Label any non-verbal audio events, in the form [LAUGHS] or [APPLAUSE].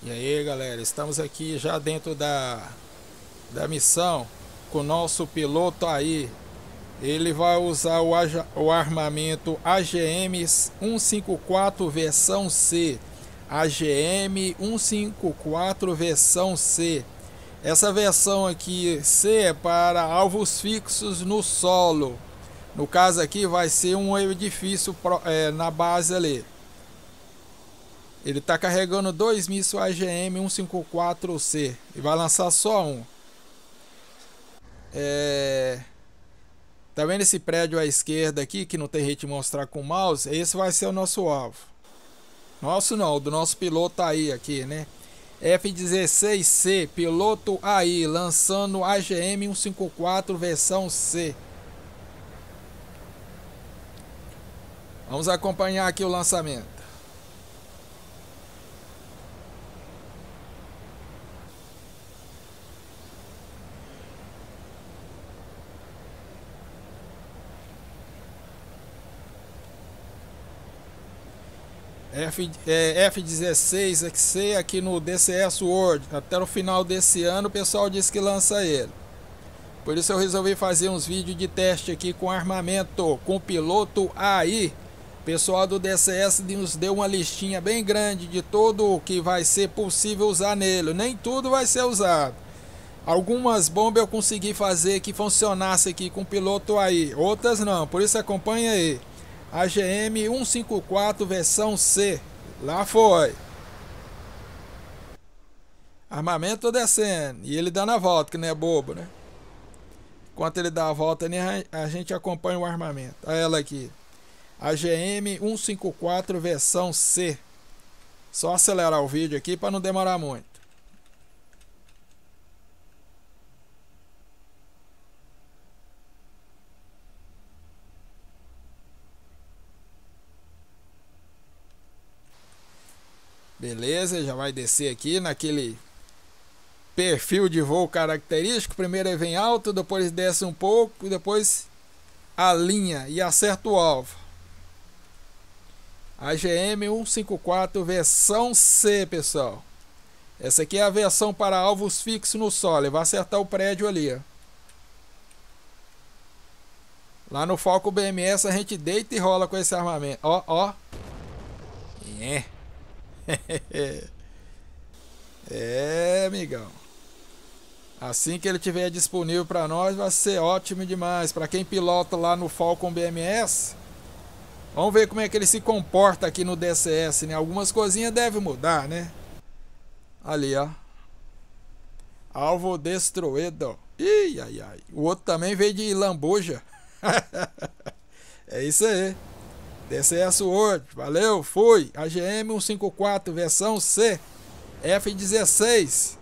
E aí galera, estamos aqui já dentro da, da missão com o nosso piloto aí. Ele vai usar o, o armamento AGM 154 versão C. AGM 154 versão C. Essa versão aqui C é para alvos fixos no solo. No caso aqui vai ser um edifício é, na base ali. Ele está carregando dois mísseis AGM 154C e vai lançar só um. É... Tá vendo esse prédio à esquerda aqui que não tem jeito de mostrar com o mouse? Esse vai ser o nosso alvo. Nosso não, do nosso piloto aí aqui, né? F-16C, piloto aí, lançando AGM 154 versão C. Vamos acompanhar aqui o lançamento. F, é, F16 XC aqui no DCS World. Até o final desse ano o pessoal disse que lança ele. Por isso eu resolvi fazer uns vídeos de teste aqui com armamento, com piloto AI. O pessoal do DCS nos deu uma listinha bem grande de tudo o que vai ser possível usar nele. Nem tudo vai ser usado. Algumas bombas eu consegui fazer que funcionasse aqui com piloto AI, outras não. Por isso acompanha aí. AGM 154 versão C. Lá foi. Armamento descendo. E ele dando a volta, que não é bobo, né? Enquanto ele dá a volta, a gente acompanha o armamento. Olha ela aqui. AGM 154 versão C. Só acelerar o vídeo aqui para não demorar muito. Beleza, já vai descer aqui naquele perfil de voo característico. Primeiro vem alto, depois desce um pouco, depois alinha e acerta o alvo. AGM 154 versão C, pessoal. Essa aqui é a versão para alvos fixos no solo. Ele vai acertar o prédio ali, ó. Lá no Foco BMS a gente deita e rola com esse armamento. Ó, ó. É. [LAUGHS] é, amigão. Assim que ele tiver disponível para nós, vai ser ótimo demais. Para quem pilota lá no Falcon BMS, vamos ver como é que ele se comporta aqui no DCS, né? Algumas coisinhas devem mudar, né? Ali, ó. Alvo destruído. Ih, ai, ai. O outro também veio de lambuja. [LAUGHS] é isso aí. DCS Word, valeu, fui. AGM 154, versão C, F16.